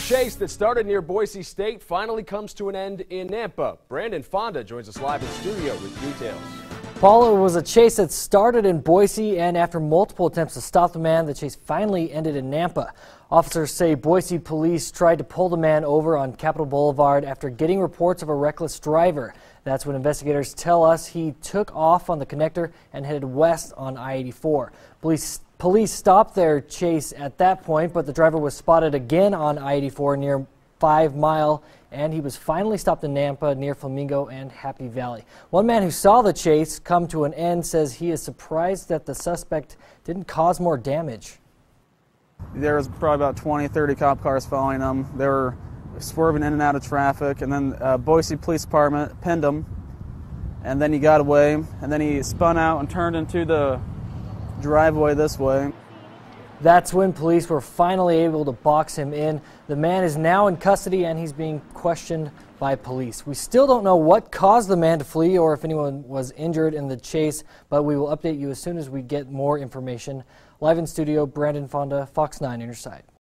chase that started near Boise State finally comes to an end in Nampa. Brandon Fonda joins us live in studio with details. Paula was a chase that started in Boise, and after multiple attempts to stop the man, the chase finally ended in Nampa. Officers say Boise police tried to pull the man over on Capitol Boulevard after getting reports of a reckless driver. That's when investigators tell us he took off on the connector and headed west on I-84. Police Police stopped their chase at that point, but the driver was spotted again on I-84 near Five Mile, and he was finally stopped in Nampa near Flamingo and Happy Valley. One man who saw the chase come to an end says he is surprised that the suspect didn't cause more damage. There was probably about 20, 30 cop cars following him. They were swerving in and out of traffic, and then uh, Boise Police Department pinned him, and then he got away, and then he spun out and turned into the driveway this way. That's when police were finally able to box him in. The man is now in custody and he's being questioned by police. We still don't know what caused the man to flee or if anyone was injured in the chase, but we will update you as soon as we get more information. Live in studio, Brandon Fonda, Fox 9 Inner Sight.